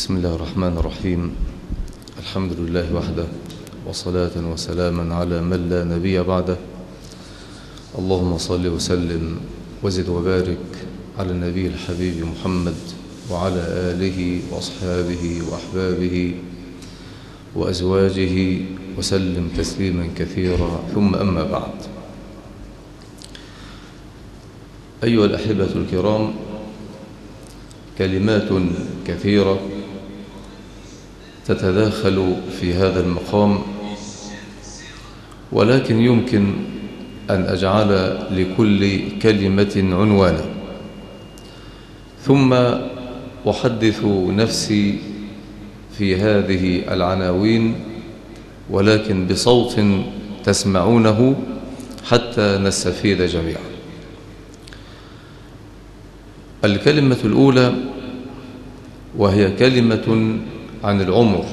بسم الله الرحمن الرحيم. الحمد لله وحده وصلاة وسلاما على من لا نبي بعده. اللهم صل وسلم وزد وبارك على النبي الحبيب محمد وعلى آله وأصحابه وأحبابه وأزواجه وسلم تسليما كثيرا. ثم أما بعد. أيها الأحبة الكرام كلمات كثيرة تتداخل في هذا المقام ولكن يمكن أن أجعل لكل كلمة عنوانا. ثم أحدث نفسي في هذه العناوين ولكن بصوت تسمعونه حتى نستفيد جميعا. الكلمة الأولى وهي كلمة عن العمر.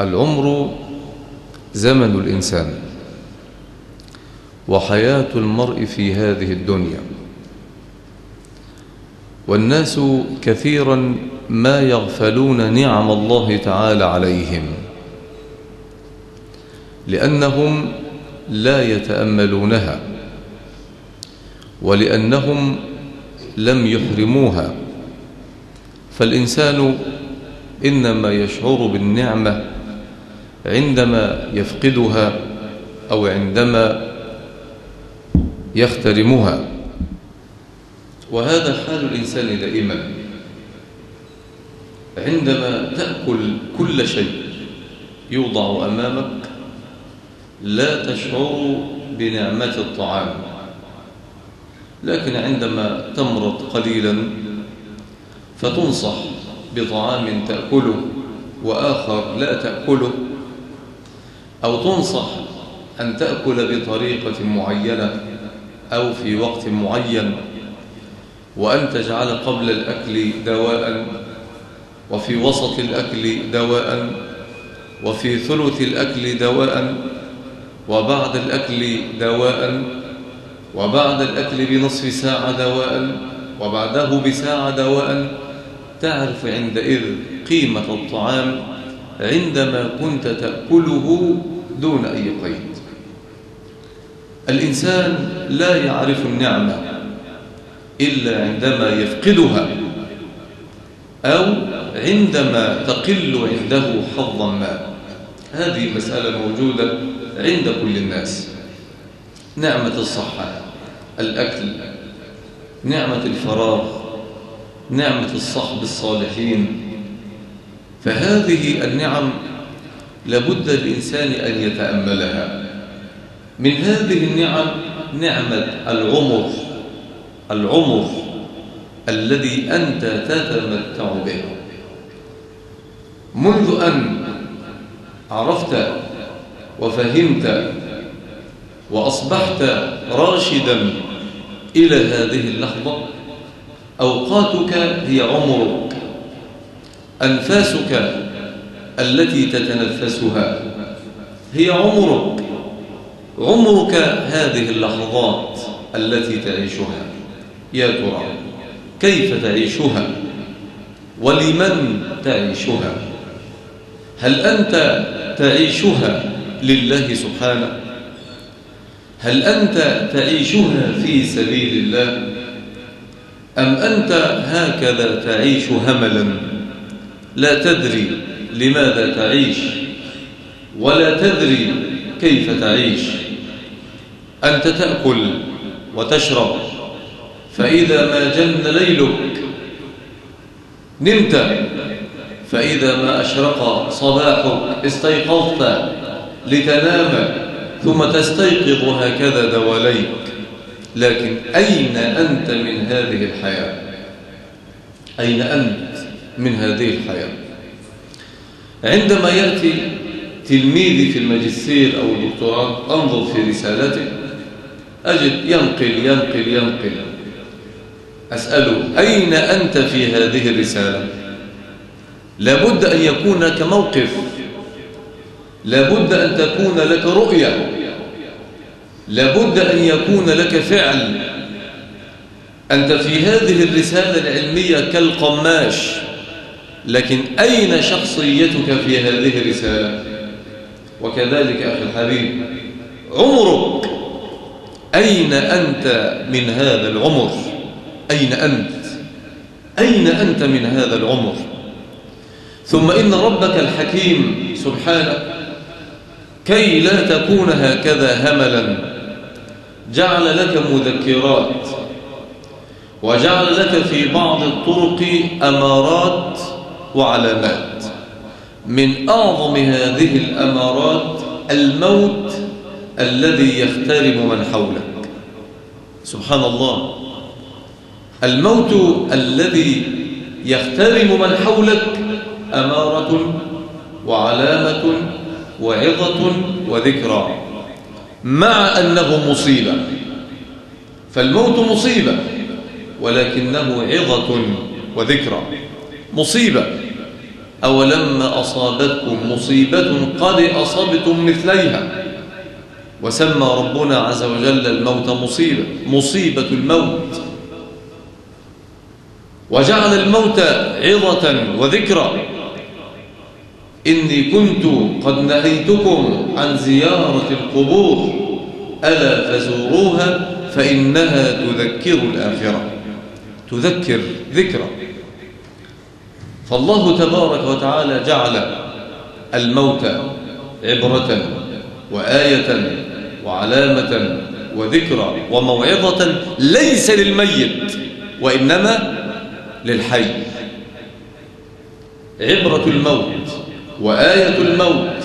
العمر زمن الإنسان وحياة المرء في هذه الدنيا. والناس كثيرا ما يغفلون نعم الله تعالى عليهم لأنهم لا يتأملونها ولأنهم لم يحرموها. فالإنسان إنما يشعر بالنعمة عندما يفقدها أو عندما يخترمها. وهذا حال الإنسان دائما. عندما تأكل كل شيء يوضع أمامك لا تشعر بنعمة الطعام. لكن عندما تمرض قليلا فتنصح بطعام تأكله وآخر لا تأكله أو تنصح أن تأكل بطريقة معينة أو في وقت معين وأن تجعل قبل الأكل دواء وفي وسط الأكل دواء وفي ثلث الأكل دواء وبعد الأكل دواء وبعد الأكل بنصف ساعة دواء وبعده بساعة دواء تعرف عندئذ قيمة الطعام عندما كنت تأكله دون أي قيد. الإنسان لا يعرف النعمة إلا عندما يفقدها أو عندما تقل عنده حظا ما. هذه مسألة موجودة عند كل الناس. نعمة الصحة الأكل نعمة الفراغ نعمة الصحب الصالحين. فهذه النعم لابد الإنسان أن يتأملها. من هذه النعم نعمة العمر العمر الذي أنت تتمتع به. منذ أن عرفت وفهمت وأصبحت راشدا إلى هذه اللحظة أوقاتك هي عمرك أنفاسك التي تتنفسها هي عمرك عمرك هذه اللحظات التي تعيشها. يا ترى كيف تعيشها؟ ولمن تعيشها؟ هل أنت تعيشها لله سبحانه؟ هل أنت تعيشها في سبيل الله؟ أم أنت هكذا تعيش هملا؟ لا تدري لماذا تعيش ولا تدري كيف تعيش. أنت تأكل وتشرب فإذا ما جن ليلك نمت فإذا ما أشرق صباحك استيقظت لتنام ثم تستيقظ هكذا دواليك. لكن أين أنت من هذه الحياة؟ أين أنت من هذه الحياة؟ عندما يأتي تلميذي في الماجستير أو الدكتوراه أنظر في رسالته أجد ينقل ينقل ينقل. أسأله أين أنت في هذه الرسالة؟ لابد أن يكون لك موقف. لابد أن تكون لك رؤية. لابد أن يكون لك فعل. أنت في هذه الرسالة العلمية كالقماش لكن أين شخصيتك في هذه الرسالة؟ وكذلك أخي الحبيب عمرك أين أنت من هذا العمر؟ أين أنت؟ أين أنت من هذا العمر؟ ثم إن ربك الحكيم سبحانه كي لا تكون هكذا هملا. جعل لك مذكرات وجعل لك في بعض الطرق أمارات وعلامات. من أعظم هذه الأمارات الموت الذي يخترم من حولك. سبحان الله. الموت الذي يخترم من حولك أمارة وعلامة وعظة وذكرى. مع أنه مصيبة. فالموت مصيبة ولكنه عظة وذكرى. مصيبة. أولما أصابتكم مصيبة قد أصبتم مثليها؟ وسمى ربنا عز وجل الموت مصيبة مصيبة الموت. وجعل الموت عظة وذكرى. إني كنت قد نهيتكم عن زيارة القبور. ألا فزوروها فإنها تذكر الآخرة. تذكر ذكرى. فالله تبارك وتعالى جعل الموت عبرة وآية وعلامة وذكرى وموعظة ليس للميت وإنما للحي. عبرة الموت. وآية الموت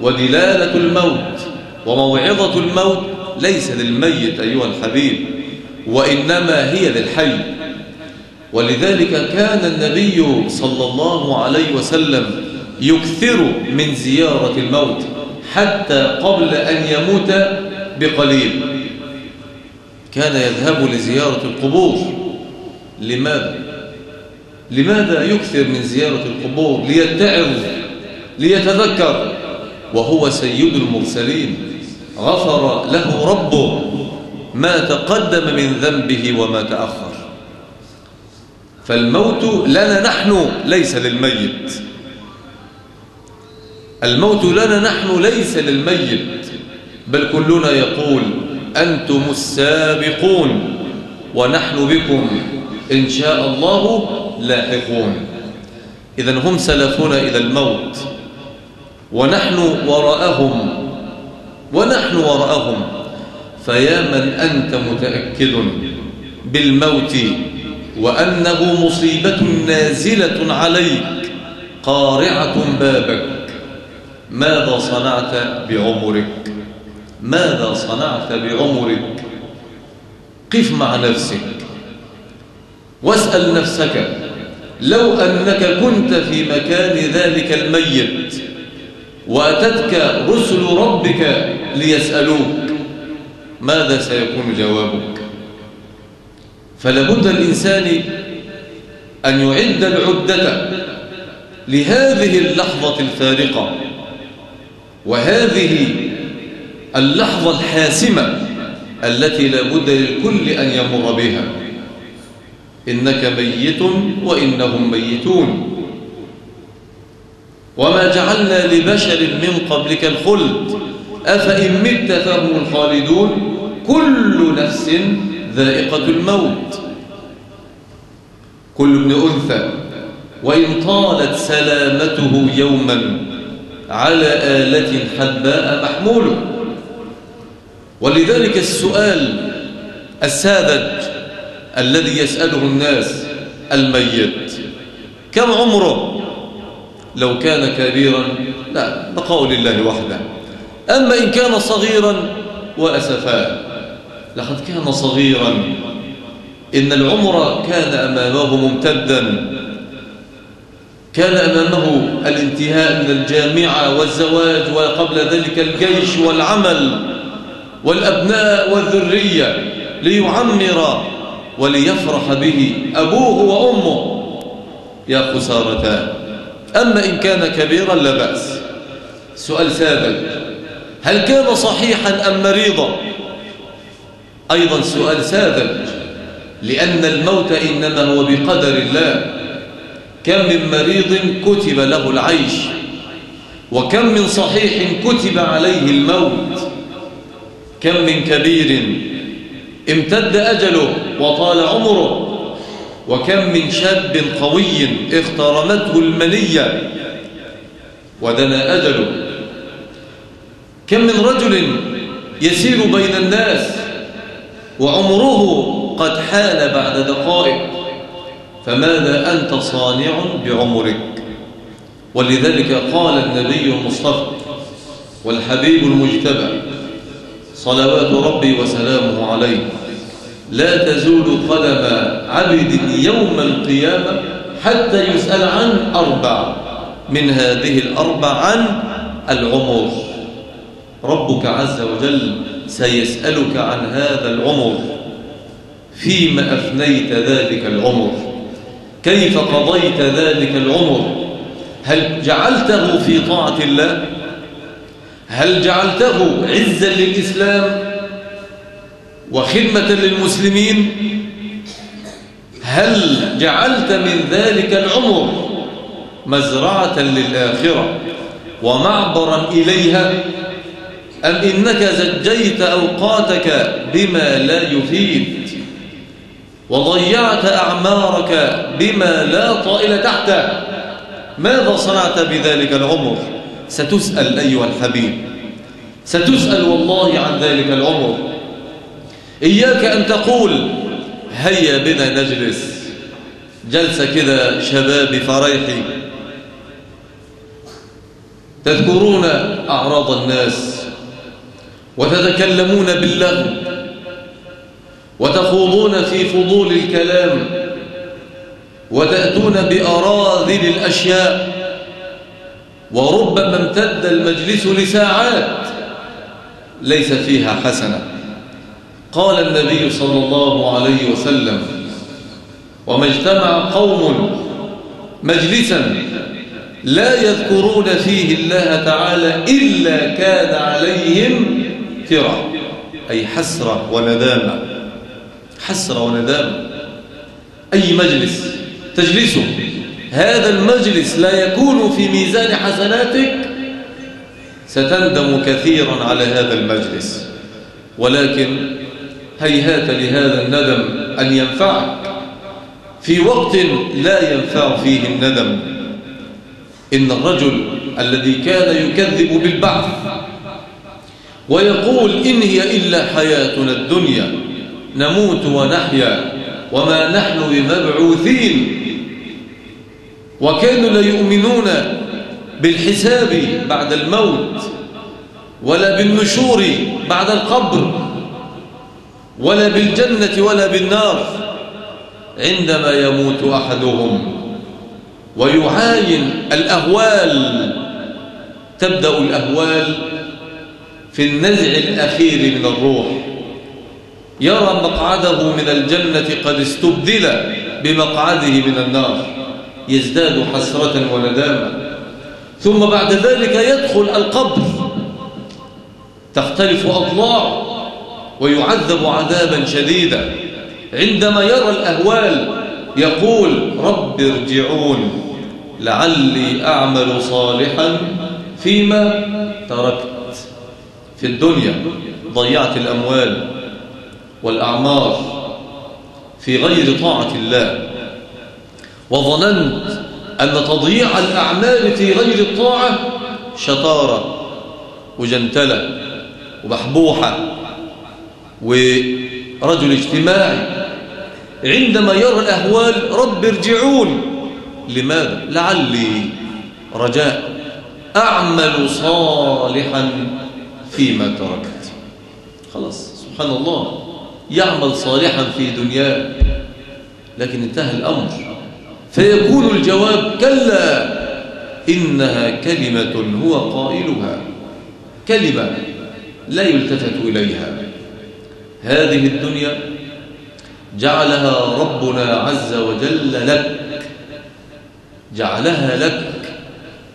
ودلالة الموت وموعظة الموت ليس للميت أيها الحبيب وإنما هي للحي. ولذلك كان النبي صلى الله عليه وسلم يكثر من زيارة الموت حتى قبل أن يموت بقليل. كان يذهب لزيارة القبور. لماذا؟ لماذا يكثر من زيارة القبور؟ ليتعظ ليتذكر. وهو سيد المرسلين. غفر له ربه ما تقدم من ذنبه وما تأخر. فالموت لنا نحن ليس للميت. الموت لنا نحن ليس للميت. بل كلنا يقول أنتم السابقون ونحن بكم إن شاء الله لاحقون إذا هم سلفنا إلى الموت. ونحن وراءهم ونحن وراءهم. فيا من أنت متأكد بالموت وأنه مصيبة نازلة عليك قارعة بابك. ماذا صنعت بعمرك؟ ماذا صنعت بعمرك؟ قف مع نفسك. واسأل نفسك لو أنك كنت في مكان ذلك الميت وأتتك رسل ربك ليسألوك. ماذا سيكون جوابك؟ فلابد الإنسان أن يعد العدة لهذه اللحظة الفارقة وهذه اللحظة الحاسمة التي لابد للكل أن يمر بها. إنك ميت وإنهم ميتون. وما جعلنا لبشر من قبلك الخلد أفإن مت فهم الخالدون كل نفس ذائقة الموت كل ابن أنثى وإن طالت سلامته يوما على آلة حدباء محمول ولذلك السؤال الساذج الذي يسأله الناس الميت كم عمره لو كان كبيرا لا بقول الله وحده. أما إن كان صغيرا وأسفا. لقد كان صغيرا. إن العمر كان أمامه ممتدا. كان أمامه الانتهاء من الجامعة والزواج وقبل ذلك الجيش والعمل والأبناء والذرية ليعمر وليفرح به أبوه وأمه. يا خسارتان أما إن كان كبيرا لا بأس. سؤال سابق هل كان صحيحا أم مريضا؟ أيضا سؤال ساذج لأن الموت إنما هو بقدر الله. كم من مريض كتب له العيش؟ وكم من صحيح كتب عليه الموت؟ كم من كبير امتد أجله وطال عمره؟ وكم من شاب قوي اخترمته المنية ودنا أجله. كم من رجل يسير بين الناس وعمره قد حال بعد دقائق فماذا أنت صانع بعمرك؟ ولذلك قال النبي المصطفى والحبيب المجتبى صلوات ربي وسلامه عليه. لا تزول قدم عبد يوم القيامة حتى يسأل عن أربع من هذه الأربع عن العمر. ربك عز وجل سيسألك عن هذا العمر. فيما أفنيت ذلك العمر؟ كيف قضيت ذلك العمر؟ هل جعلته في طاعة الله؟ هل جعلته عزا للإسلام؟ وخدمة للمسلمين. هل جعلت من ذلك العمر مزرعة للآخرة ومعبرا إليها؟ أم إنك زجيت أوقاتك بما لا يفيد وضيعت أعمارك بما لا طائل تحته؟ ماذا صنعت بذلك العمر؟ ستسأل أيها الحبيب. ستسأل والله عن ذلك العمر. إياك أن تقول هيا بنا نجلس. جلسة كده شباب فريحي. تذكرون أعراض الناس وتتكلمون باللغو وتخوضون في فضول الكلام وتأتون بأراذل الأشياء. وربما امتد المجلس لساعات ليس فيها حسنة. قال النبي صلى الله عليه وسلم وما اجتمع قوم مجلسا لا يذكرون فيه الله تعالى إلا كان عليهم ترى أي حسرة وندامة. حسرة وندامة. أي مجلس تجلسه؟ هذا المجلس لا يكون في ميزان حسناتك. ستندم كثيرا على هذا المجلس. ولكن هيهات لهذا الندم أن ينفعك. في وقت لا ينفع فيه الندم. إن الرجل الذي كان يكذب بالبعث ويقول إن هي إلا حياتنا الدنيا نموت ونحيا وما نحن بمبعوثين. وكانوا لا يؤمنون بالحساب بعد الموت ولا بالنشور بعد القبر. ولا بالجنة ولا بالنار. عندما يموت أحدهم ويعاين الأهوال تبدأ الأهوال في النزع الأخير من الروح. يرى مقعده من الجنة قد استبدل بمقعده من النار. يزداد حسرة وندامة. ثم بعد ذلك يدخل القبر. تختلف أضلاع. ويعذب عذابا شديدا. عندما يرى الأهوال يقول رب ارجعون لعلي أعمل صالحا فيما تركت. في الدنيا ضيعت الأموال والأعمار في غير طاعة الله وظننت أن تضييع الأعمال في غير الطاعة شطارة وجنتلة وبحبوحة. ورجل اجتماعي. عندما يرى الأهوال رب ارجعون. لماذا؟ لعلي رجاء. أعمل صالحا فيما تركت. خلاص سبحان الله. يعمل صالحا في دنياه لكن انتهى الأمر. فيكون الجواب كلا. إنها كلمة هو قائلها. كلمة لا يلتفت إليها. هذه الدنيا جعلها ربنا عز وجل لك جعلها لك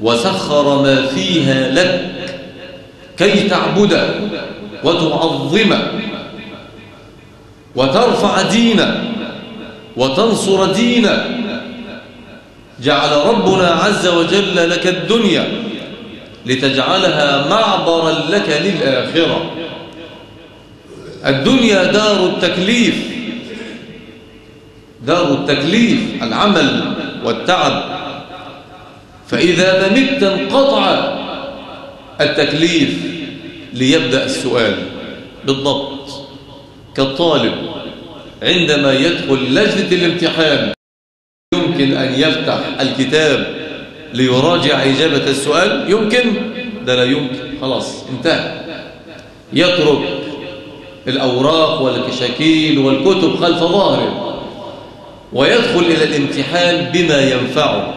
وسخر ما فيها لك كي تعبده وتعظمه وترفع دينه وتنصر دينه جعل ربنا عز وجل لك الدنيا لتجعلها معبرا لك للآخرة. الدنيا دار التكليف. دار التكليف العمل والتعب. فإذا ما مت انقطع التكليف ليبدأ السؤال. بالضبط. كالطالب عندما يدخل لجنة الامتحان يمكن أن يفتح الكتاب ليراجع إجابة السؤال؟ يمكن. ده لا يمكن. خلاص انتهى. يترك الأوراق والكشاكيل والكتب خلف ظهره ويدخل إلى الامتحان بما ينفعه.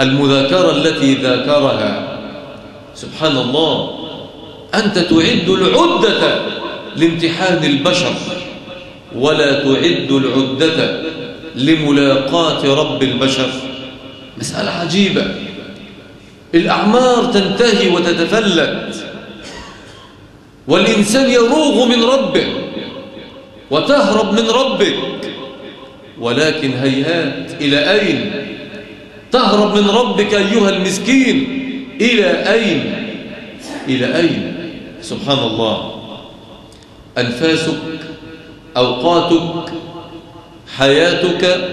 المذاكرة التي ذاكرها سبحان الله أنت تعد العدة لامتحان البشر ولا تعد العدة لملاقاة رب البشر. مسألة عجيبة. الأعمار تنتهي وتتفلت. والإنسان يروغ من ربه وتهرب من ربك ولكن هيهات إلى أين؟ تهرب من ربك أيها المسكين إلى أين؟ إلى أين؟ سبحان الله أنفاسك أوقاتك حياتك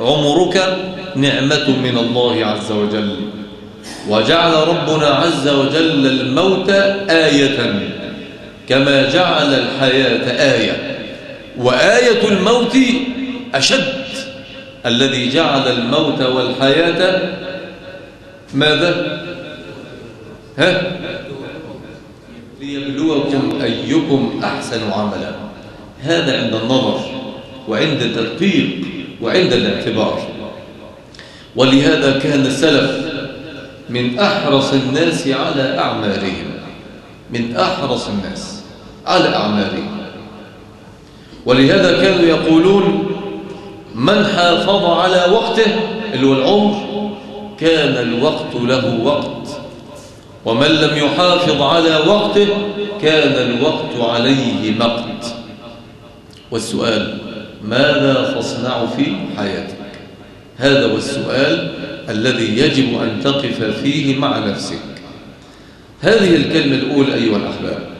عمرك نعمة من الله عز وجل. وجعل ربنا عز وجل الموت آية. كما جعل الحياة آية. وآية الموت أشد. الذي جعل الموت والحياة ماذا؟ ها؟ ليبلوكم أيكم أحسن عملا. هذا عند النظر وعند التدقيق وعند الاعتبار. ولهذا كان السلف من أحرص الناس على أعمارهم من أحرص الناس. على أعمارهم ولهذا كانوا يقولون من حافظ على وقته اللي هو العمر كان الوقت له وقت. ومن لم يحافظ على وقته كان الوقت عليه مقت. والسؤال ماذا تصنع في حياتك؟ هذا هو السؤال الذي يجب أن تقف فيه مع نفسك. هذه الكلمة الأولى أيها الأحباب.